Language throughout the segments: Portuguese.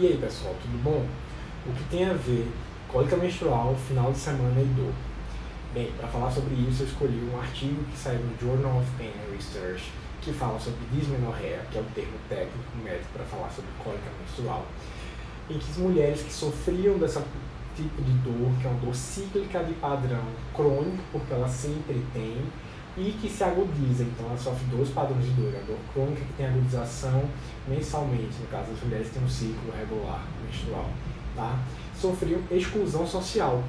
E aí pessoal, tudo bom? O que tem a ver cólica menstrual, final de semana e dor? Bem, para falar sobre isso eu escolhi um artigo que saiu no Journal of Pain Research que fala sobre dismenorreia, que é o termo técnico médico para falar sobre cólica menstrual, em que as mulheres que sofriam desse tipo de dor, que é uma dor cíclica de padrão crônico, porque ela sempre tem, e que se agudiza. Então, ela sofre dois padrões de dor: a dor crônica, que tem agudização mensalmente, no caso das mulheres têm um ciclo regular menstrual, tá? Sofriam exclusão social,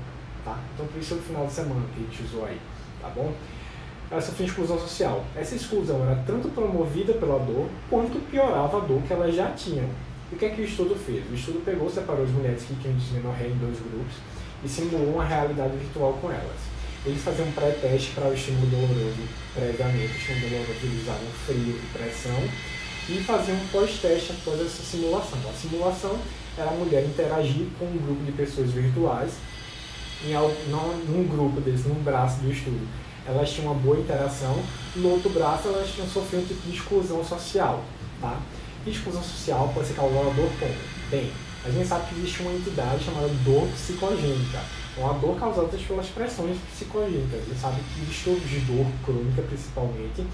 tá? Então, por isso é o final de semana que a gente usou aí, tá bom? Ela sofreu exclusão social. Essa exclusão era tanto promovida pela dor, quanto piorava a dor que elas já tinham. E o que é que o estudo fez? O estudo pegou, separou as mulheres que tinham dismenorreia em dois grupos e simulou uma realidade virtual com elas. Eles faziam um pré-teste para o estímulo doloroso previamente, o estímulo doloroso eles frio e pressão, e faziam um pós-teste após essa simulação. A simulação era a mulher interagir com um grupo de pessoas virtuais, em num grupo deles, num braço do estudo. Elas tinham uma boa interação, no outro braço elas tinham sofrido um tipo de exclusão social. Tá? Exclusão social pode ser causada dor como? Bem, a gente sabe que existe uma entidade chamada dor psicogênica uma dor causada pelas pressões psicogênicas. A gente sabe que distúrbios de dor crônica, principalmente,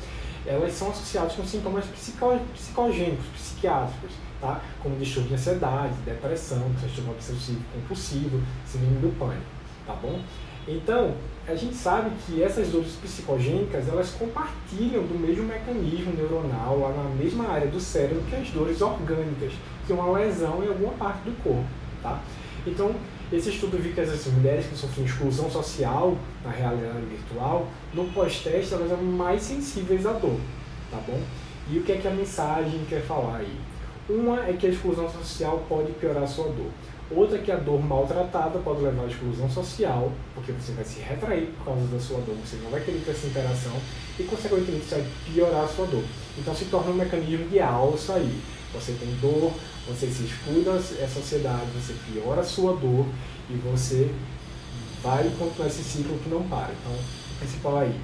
elas são associadas com sintomas psico, psicogênicos, psiquiátricos, tá? como distúrbio de ansiedade, depressão, transtorno obsessivo compulsivo, síndrome do pânico, tá bom? Então, a gente sabe que essas dores psicogênicas, elas compartilham do mesmo mecanismo neuronal, lá na mesma área do cérebro que as dores orgânicas, que é uma lesão em alguma parte do corpo, tá? Então, esse estudo viu que essas mulheres que sofrem exclusão social na realidade virtual, no pós-teste elas eram mais sensíveis à dor, tá bom? E o que é que a mensagem quer falar aí? Uma é que a exclusão social pode piorar a sua dor. Outra é que a dor maltratada pode levar à exclusão social, porque você vai se retrair por causa da sua dor, você não vai querer ter essa interação e, consequentemente, isso vai piorar a sua dor. Então, se torna um mecanismo de alça aí. Você tem dor, você se exclui da sociedade, você piora a sua dor e você vai continuar esse ciclo que não para. Então, o principal aí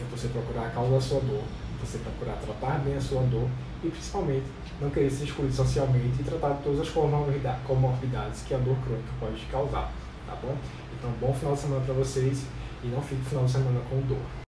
é você procurar a causa da sua dor, você procurar tratar bem a sua dor e, principalmente, não querer se excluir socialmente e tratar todas as comorbidades que a dor crônica pode causar, tá bom? Então, bom final de semana para vocês e não fique final de semana com dor.